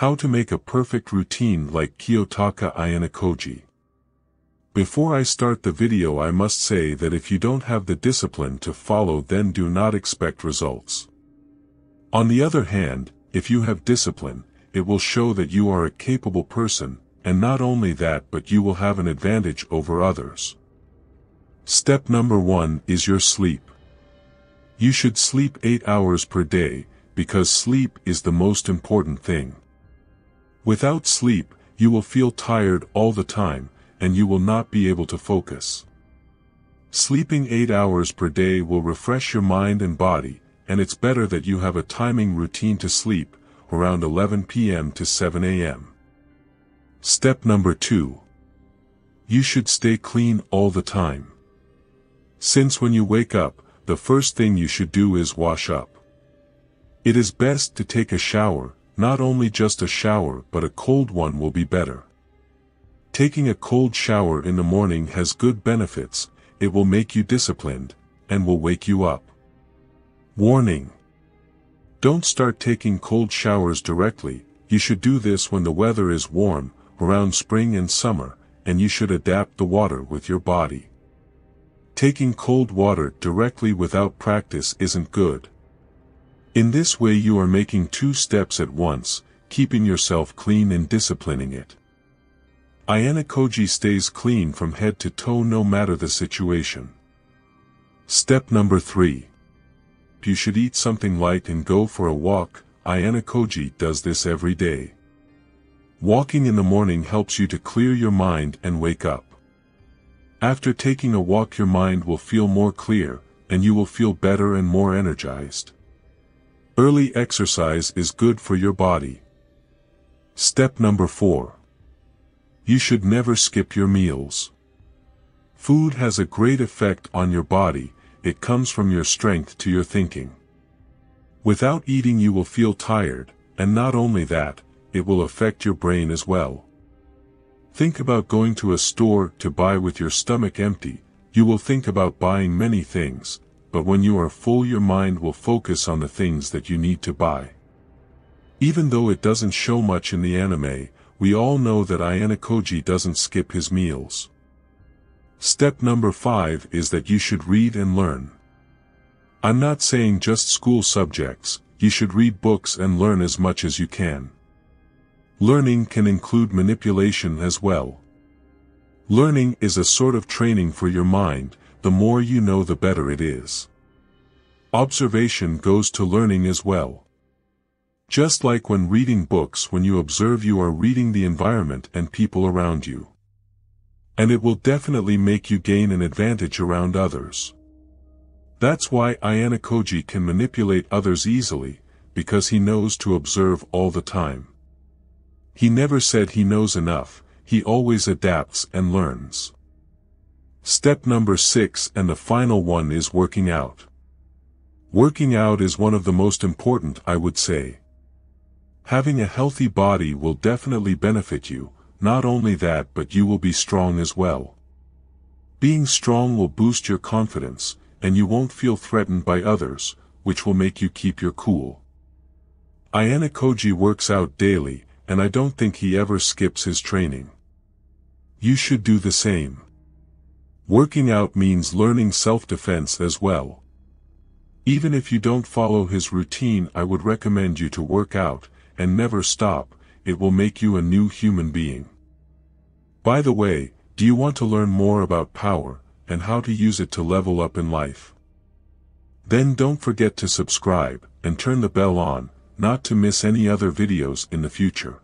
How to make a perfect routine like Kiyotaka Ayanokoji. Before I start the video I must say that if you don't have the discipline to follow then do not expect results. On the other hand, if you have discipline, it will show that you are a capable person, and not only that but you will have an advantage over others. Step number 1 is your sleep. You should sleep 8 hours per day, because sleep is the most important thing. Without sleep, you will feel tired all the time, and you will not be able to focus. Sleeping 8 hours per day will refresh your mind and body, and it's better that you have a timing routine to sleep, around 11 p.m. to 7 a.m. Step number 2. You should stay clean all the time. Since when you wake up, the first thing you should do is wash up. It is best to take a shower, not only just a shower but a cold one will be better. Taking a cold shower in the morning has good benefits, it will make you disciplined, and will wake you up. Warning! Don't start taking cold showers directly, you should do this when the weather is warm, around spring and summer, and you should adapt the water with your body. Taking cold water directly without practice isn't good. In this way you are making two steps at once, keeping yourself clean and disciplining it. Ayanokoji stays clean from head to toe no matter the situation. Step number 3. You should eat something light and go for a walk, Ayanokoji does this every day. Walking in the morning helps you to clear your mind and wake up. After taking a walk your mind will feel more clear, and you will feel better and more energized. Early exercise is good for your body. Step number 4. You should never skip your meals. Food has a great effect on your body, it comes from your strength to your thinking. Without eating you will feel tired, and not only that, it will affect your brain as well. Think about going to a store to buy with your stomach empty, you will think about buying many things, but when you are full your mind will focus on the things that you need to buy. Even though it doesn't show much in the anime, we all know that Ayanokoji doesn't skip his meals. Step number 5 is that you should read and learn. I'm not saying just school subjects, you should read books and learn as much as you can. Learning can include manipulation as well. Learning is a sort of training for your mind, the more you know the better it is. Observation goes to learning as well. Just like when reading books when you observe you are reading the environment and people around you. And it will definitely make you gain an advantage around others. That's why Ayanokoji can manipulate others easily, because he knows to observe all the time. He never said he knows enough, he always adapts and learns. Step number 6 and the final one is working out. Working out is one of the most important I would say. Having a healthy body will definitely benefit you, not only that but you will be strong as well. Being strong will boost your confidence, and you won't feel threatened by others, which will make you keep your cool. Ayanokoji works out daily, and I don't think he ever skips his training. You should do the same. Working out means learning self-defense as well. Even if you don't follow his routine I would recommend you to work out, and never stop, it will make you a new human being. By the way, do you want to learn more about power, and how to use it to level up in life? Then don't forget to subscribe, and turn the bell on, not to miss any other videos in the future.